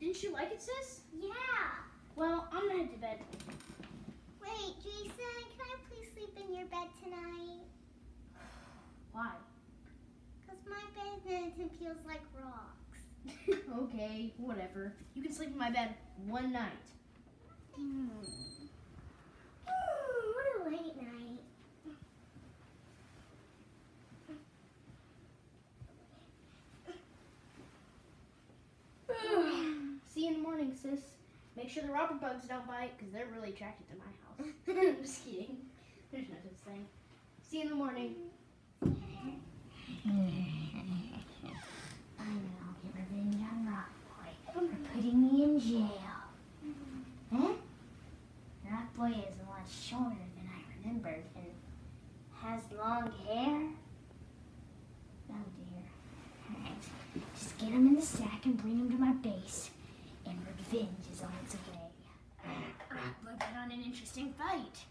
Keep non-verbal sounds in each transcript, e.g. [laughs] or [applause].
Didn't you like it, sis? Yeah. Well, I'm gonna head to bed. Wait, Jason, can I please sleep in your bed tonight? [sighs] Why? Because my bed feels like rocks. [laughs] okay, whatever. You can sleep in my bed one night. Hmm. Hmm, what a late night. See you in the morning, sis. Make sure the robber bugs don't bite, because they're really attracted to my house. [laughs] [laughs] I'm just kidding. There's no such thing. See you in the morning. I know I'll get revenge on Rock Boy for putting me in jail. Hmm? Huh? Rock Boy is a lot shorter than I remembered and has long hair. Oh dear. Alright, just get him in the sack and bring him to my base, revenge is on its way. Rock Boy put on an interesting fight.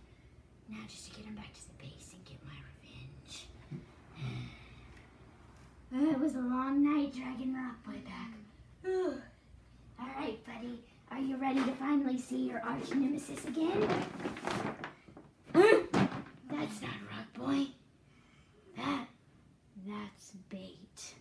Now just to get him back to the base and get my revenge. [sighs] It was a long night dragging Rockboy back. [sighs] All right, buddy. Are you ready to finally see your arch nemesis again? Huh? That's not Rockboy. That, that's bait.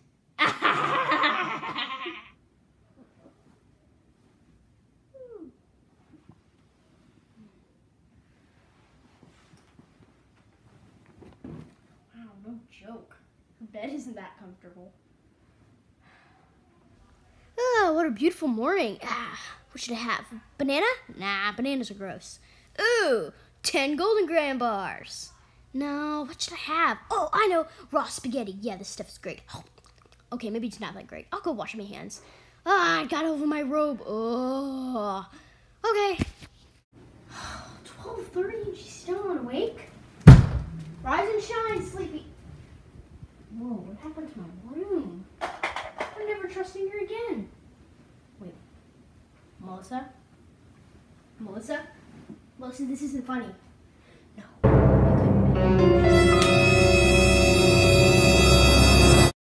Joke. Bed isn't that comfortable. Ah, what a beautiful morning. Ah, what should I have? Banana? Nah, bananas are gross. Ooh, 10 golden graham bars. No, what should I have? Oh, I know, raw spaghetti. Yeah, this stuff is great. Oh, okay, maybe it's not that great. I'll go wash my hands. Ah, I got over my robe. Oh, happened to my room? I'm never trusting her again. Wait. Melissa? Melissa? Melissa, this isn't funny.